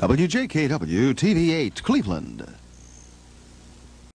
WJKW TV8 Cleveland.